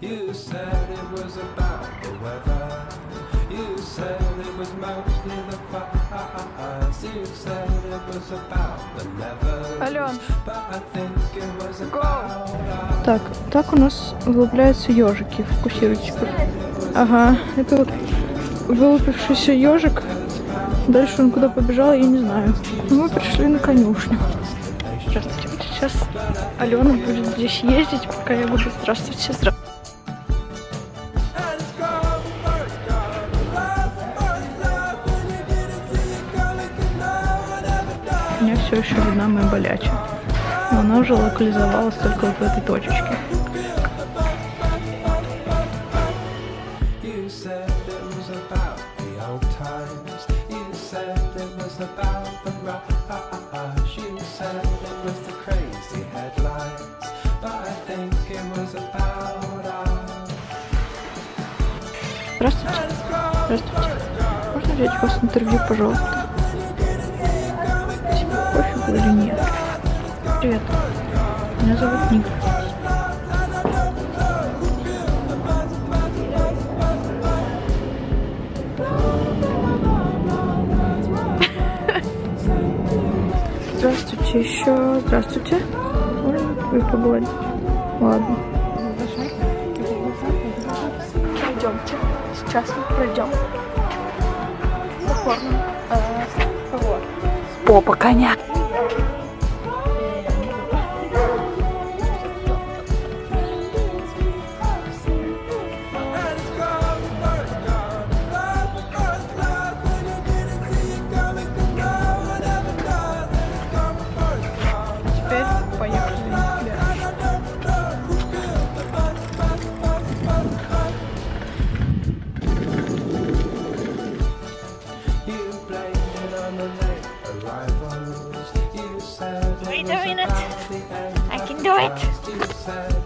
You said it was about the weather. You said it was mostly the fires. You said it was about the never. But I think it was about. Так, так у нас вылупляются ежики. Фокусируйтесь. Ага, это вот вылупившийся ежик. Дальше он куда побежал, я не знаю. Мы пришли на конюшню. Здравствуйте. Сейчас Алена будет здесь ездить, пока я буду здравствуйте, здравствуйте. Все еще видна моя боляча. Но она уже локализовалась только вот в этой точечке. Здравствуйте. Здравствуйте. Можно взять у вас интервью, пожалуйста? Или нет? Привет. Меня зовут Ник. Здравствуйте еще. Здравствуйте. Можно вы погладить? Ладно. Пройдемте. Сейчас мы пройдем. По формам. Вот. Попа коня. outside.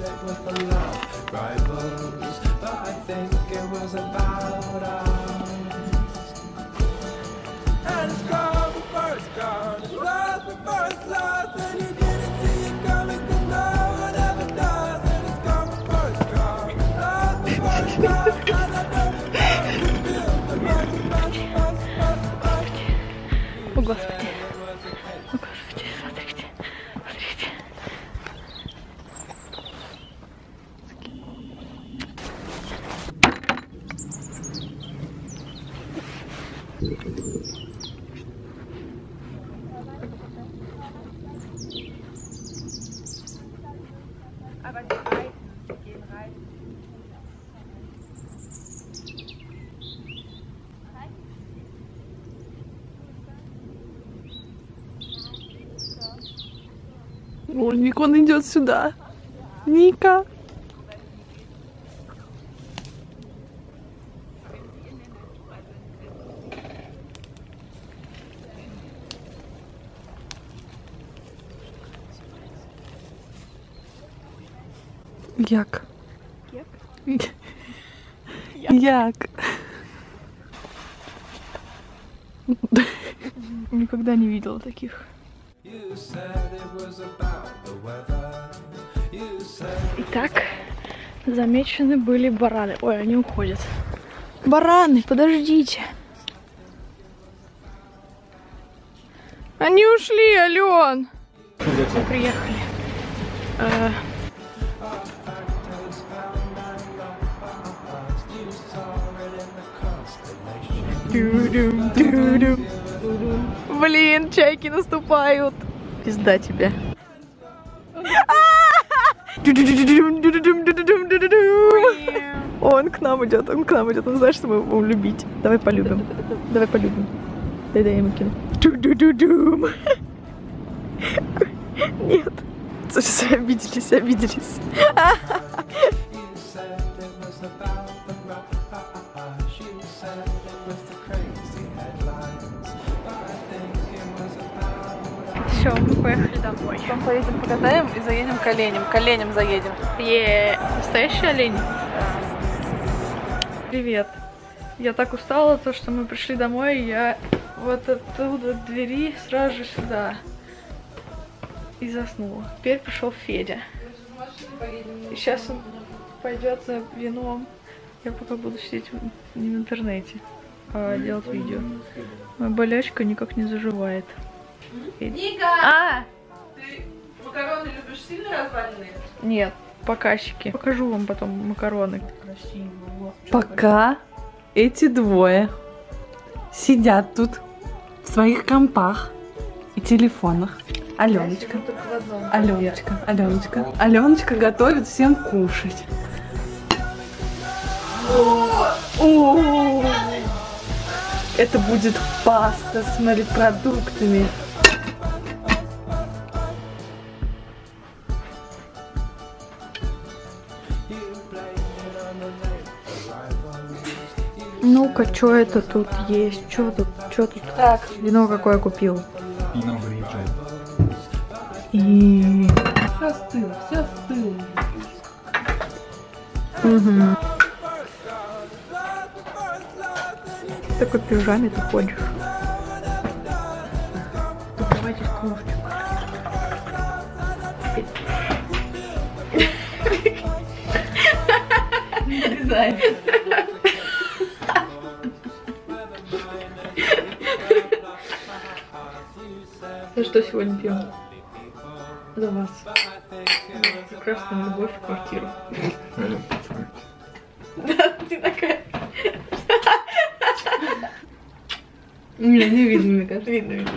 О, Ник, он идет сюда. Ника. Як? Як? Як? Никогда не видела таких. Итак, замечены были бараны. Ой, они уходят. Бараны, подождите. Они ушли, Ален. Мы приехали. Ду-дум. Блин, чайки наступают. Пизда тебе. Он к нам идет, он к нам идет. Он знает, что мы его будем любить. Давай полюбим. Давай полюбим. Дай, дай ему кину. Нет. Слушай, обиделись, обиделись. Все, мы поехали домой. Потом поедем покатаем и заедем к оленям. К оленям заедем. Е, настоящий олень. Привет. Я так устала, то что мы пришли домой, и я вот оттуда от двери сразу же сюда. И заснула. Теперь пришел Федя. И сейчас он... пойдет за вином. Я пока буду сидеть не в интернете, а делать видео. Моя болячка никак не заживает. Ника! А! Ты макароны любишь сильно разваленные? Нет, показчики. Покажу вам потом макароны. Пока эти двое сидят тут в своих компах и телефонах. Аленочка, Аленочка, Аленочка, Аленочка готовит всем кушать. О, Это будет паста с морепродуктами. Ну-ка, что это тут есть? Что тут? Что тут? Так, Вино какое купил? Пино. И... все стыло, все стыло. Угу. В такой пижаме ты ходишь. Давайте кружку. За что сегодня пьем? За вас. За красную любовь в квартиру. Ты такая. Не, не видно, мне кажется. Видно, видно.